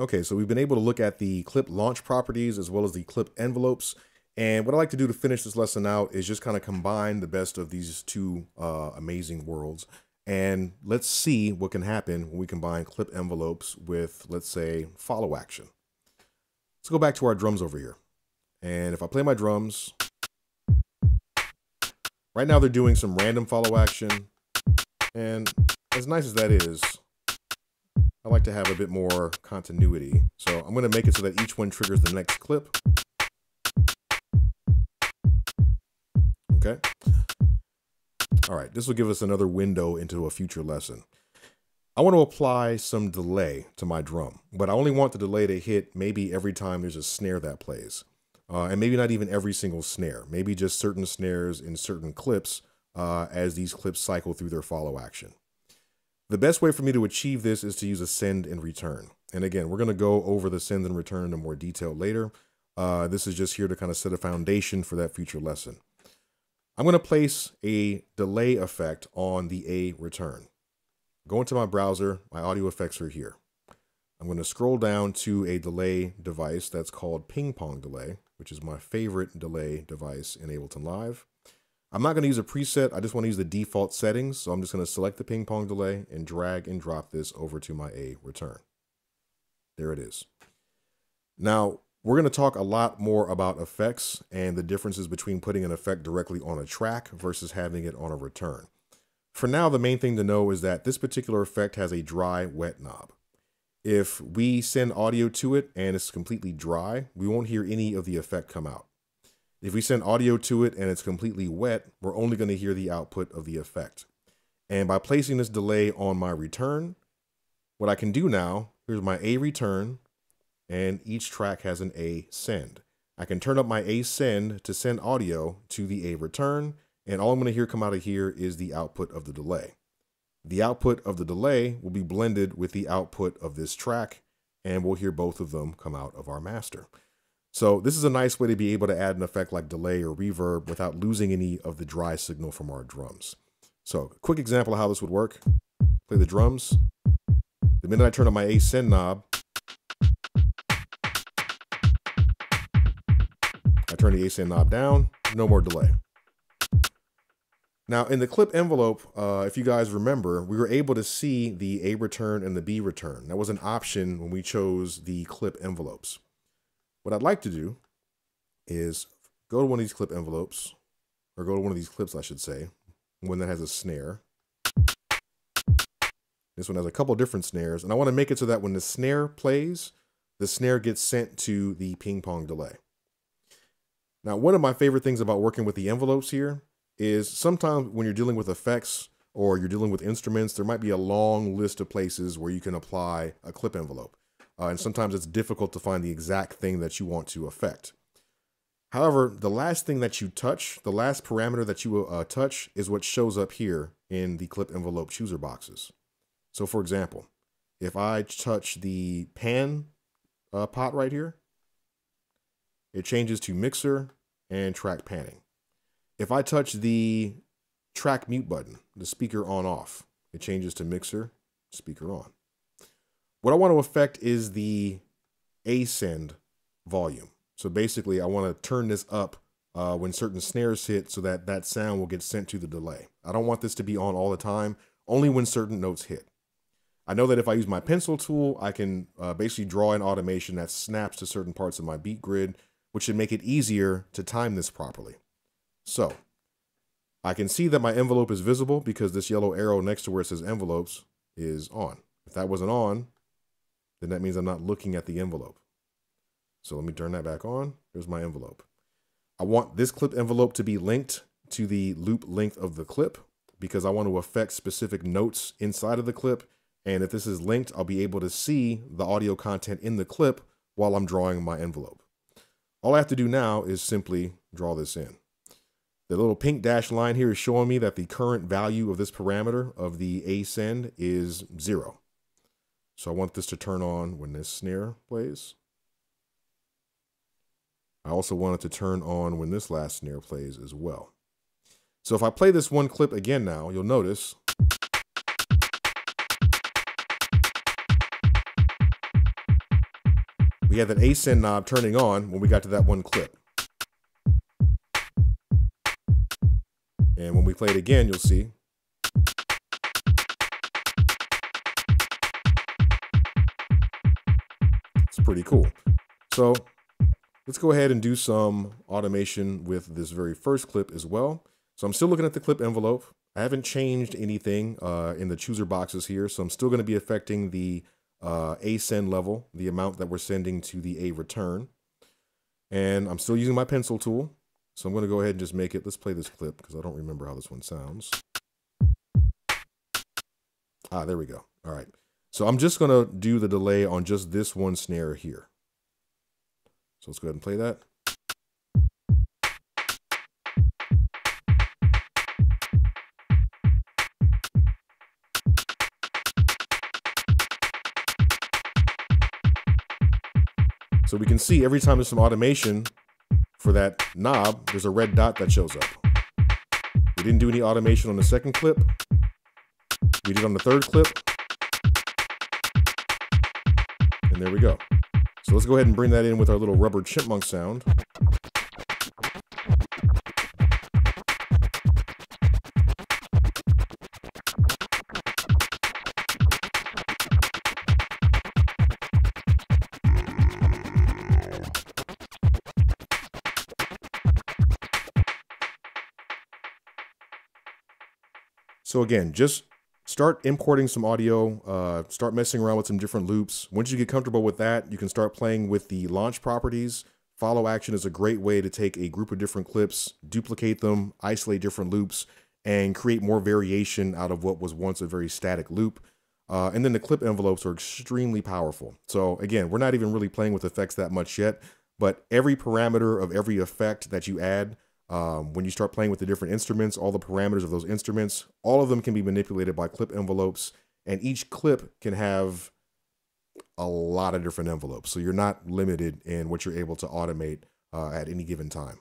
Okay, so we've been able to look at the clip launch properties as well as the clip envelopes. And what I like to do to finish this lesson out is just kind of combine the best of these two uh, amazing worlds. And let's see what can happen when we combine clip envelopes with, let's say, follow action. Let's go back to our drums over here. And if I play my drums, right now they're doing some random follow action. And as nice as that is, I like to have a bit more continuity. So I'm going to make it so that each one triggers the next clip. Okay. All right, this will give us another window into a future lesson. I want to apply some delay to my drum, but I only want the delay to hit maybe every time there's a snare that plays. Uh, and maybe not even every single snare, maybe just certain snares in certain clips uh, as these clips cycle through their follow action. The best way for me to achieve this is to use a send and return. And again, we're going to go over the send and return in more detail later. Uh, this is just here to kind of set a foundation for that future lesson. I'm going to place a delay effect on the A return. Go into my browser, my audio effects are here. I'm going to scroll down to a delay device that's called Ping Pong Delay, which is my favorite delay device in Ableton Live. I'm not going to use a preset. I just want to use the default settings. So I'm just going to select the ping pong delay and drag and drop this over to my A return. There it is. Now, we're going to talk a lot more about effects and the differences between putting an effect directly on a track versus having it on a return. For now, the main thing to know is that this particular effect has a dry wet knob. If we send audio to it and it's completely dry, we won't hear any of the effect come out. If we send audio to it and it's completely wet, we're only going to hear the output of the effect. And by placing this delay on my return, what I can do now, here's my A return, and each track has an A send. I can turn up my A send to send audio to the A return, and all I'm going to hear come out of here is the output of the delay. The output of the delay will be blended with the output of this track, and we'll hear both of them come out of our master. So this is a nice way to be able to add an effect like delay or reverb without losing any of the dry signal from our drums. So quick example of how this would work. Play the drums. The minute I turn on my A send knob, I turn the A send knob down, no more delay. Now in the clip envelope, uh, if you guys remember, we were able to see the A return and the B return. That was an option when we chose the clip envelopes. What I'd like to do is go to one of these clip envelopes, or go to one of these clips, I should say, one that has a snare. This one has a couple different snares, and I want to make it so that when the snare plays, the snare gets sent to the ping pong delay. Now, one of my favorite things about working with the envelopes here is sometimes when you're dealing with effects or you're dealing with instruments, there might be a long list of places where you can apply a clip envelope. Uh, and sometimes it's difficult to find the exact thing that you want to affect. However, the last thing that you touch, the last parameter that you uh, touch is what shows up here in the clip envelope chooser boxes. So for example, if I touch the pan uh, pot right here, it changes to mixer and track panning. If I touch the track mute button, the speaker on off, it changes to mixer, speaker on. What I want to affect is the A send volume. So basically, I want to turn this up uh, when certain snares hit so that that sound will get sent to the delay. I don't want this to be on all the time, only when certain notes hit. I know that if I use my pencil tool, I can uh, basically draw an automation that snaps to certain parts of my beat grid, which should make it easier to time this properly. So I can see that my envelope is visible because this yellow arrow next to where it says envelopes is on. If that wasn't on, then that means I'm not looking at the envelope. So let me turn that back on. Here's my envelope. I want this clip envelope to be linked to the loop length of the clip because I want to affect specific notes inside of the clip. And if this is linked, I'll be able to see the audio content in the clip while I'm drawing my envelope. All I have to do now is simply draw this in. The little pink dash line here is showing me that the current value of this parameter of the A send is zero. So I want this to turn on when this snare plays. I also want it to turn on when this last snare plays as well. So if I play this one clip again now, you'll notice we had that A send knob turning on when we got to that one clip. And when we play it again, you'll see. Pretty cool. So let's go ahead and do some automation with this very first clip as well. So I'm still looking at the clip envelope. I haven't changed anything uh, in the chooser boxes here, so I'm still going to be affecting the uh, A send level, the amount that we're sending to the A return. And I'm still using my pencil tool. So I'm going to go ahead and just make it. Let's play this clip because I don't remember how this one sounds. Ah, there we go. All right. So I'm just going to do the delay on just this one snare here. So let's go ahead and play that. So we can see every time there's some automation for that knob, there's a red dot that shows up. We didn't do any automation on the second clip. We did on the third clip. And there we go. So let's go ahead and bring that in with our little rubber chipmunk sound. So again, just start importing some audio, uh, start messing around with some different loops. Once you get comfortable with that, you can start playing with the launch properties. Follow action is a great way to take a group of different clips, duplicate them, isolate different loops, and create more variation out of what was once a very static loop. Uh, and then the clip envelopes are extremely powerful. So again, we're not even really playing with effects that much yet, but every parameter of every effect that you add um, when you start playing with the different instruments, all the parameters of those instruments, all of them can be manipulated by clip envelopes, and each clip can have a lot of different envelopes. So you're not limited in what you're able to automate uh, at any given time.